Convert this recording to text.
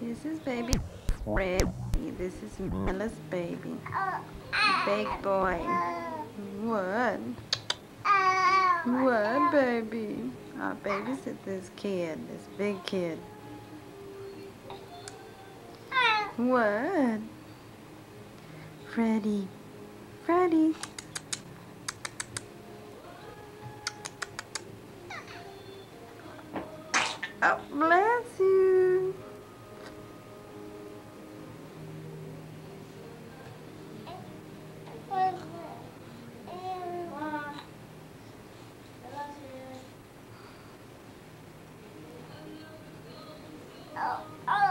This is baby Freddy. This is Milla's baby. Big boy. What? What, baby? I'll babysit this kid, this big kid. What? Freddy. Freddy. Oh, bless Oh, oh.